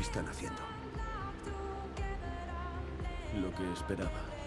están haciendo? Lo que esperaba.